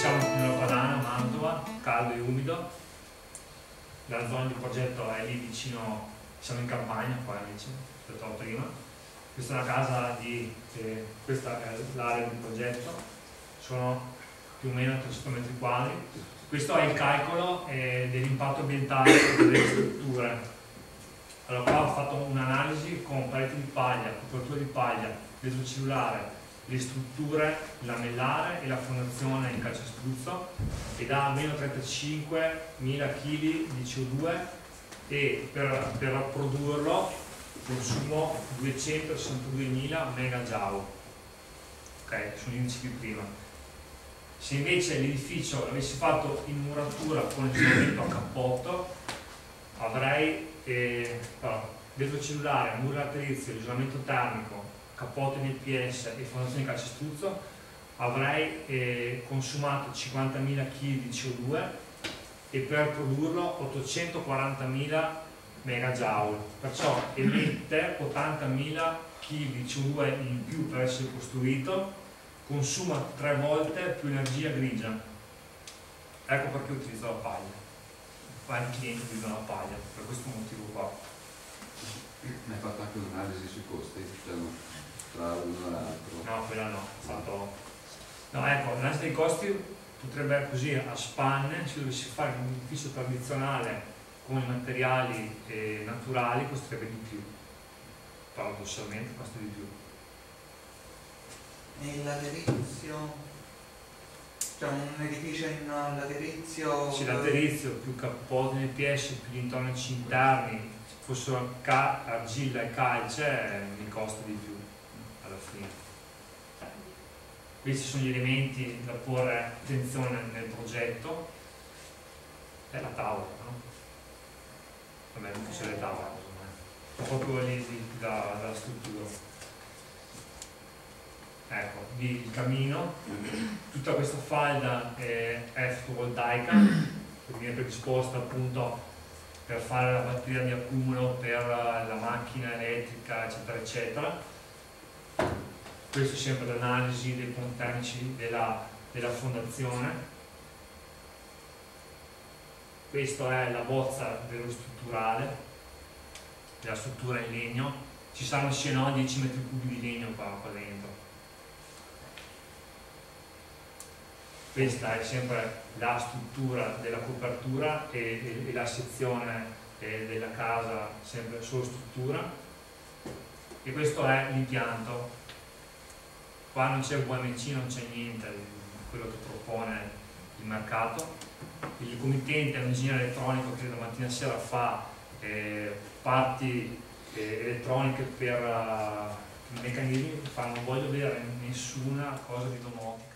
siamo nella Padana, Mantova, caldo e umido. La zona di progetto è lì vicino, siamo in campagna qua invece, rispetto a prima. Questa è una casa di, eh, questa è l'area di progetto, sono più o meno 300 metri quadri. Questo è il calcolo eh, dell'impatto ambientale delle strutture. Allora qua ho fatto un'analisi con pareti di paglia, copertura di paglia, vetro cellulare, le strutture lamellare e la fondazione in calcestruzzo e da almeno 35.000 kg di CO2 e per, per produrlo consumo 262.000 megajoule ok, sono gli indici di prima. Se invece l'edificio l'avessi fatto in muratura con il isolamento a cappotto avrei eh, vetro cellulare, muro laterizio, isolamento termico cappotto NPS e fondazione calcestruzzo avrei eh, consumato 50.000 kg di CO2 e per produrlo 840.000 megajoule perciò emette 80.000 kg di CO2 in più per essere costruito consuma tre volte più energia grigia. Ecco perché utilizzo la paglia. Quanti clienti utilizzano la paglia per questo motivo qua. Hai fatto anche un'analisi sui costi? Cioè, tra uno e l'altro? No, quella no, fatto... No, ecco, l'analisi dei costi potrebbe così a spanne, se dovessi fare un edificio tradizionale con i materiali eh, naturali costerebbe di più, paradossalmente costa di più. E laterizio? Cioè un edificio in laterizio? Sì, laterizio più cappotti nel PS, più gli intonaci interni, se fossero argilla e calce mi costa di più questi sono gli elementi da porre attenzione nel progetto. È la tavola no? vabbè non c'è le tavole proprio lì da, dalla struttura. Ecco lì il camino. Tutta questa falda è, è fotovoltaica che viene predisposta appunto per fare la batteria di accumulo per la macchina elettrica eccetera eccetera questo è sempre l'analisi dei tecnici della, della fondazione. Questa è la bozza dello strutturale della struttura in legno. Ci saranno se no? 10 metri cubi di legno qua, qua dentro. Questa è sempre la struttura della copertura e, e, e la sezione eh, della casa sempre solo struttura. E questo è l'impianto qua non c'è UMC, non c'è niente di quello che propone il mercato. Il committente è un ingegnere elettronico che da mattina a sera fa eh, parti eh, elettroniche per uh, meccanismi, fa, non voglio vedere nessuna cosa di domotica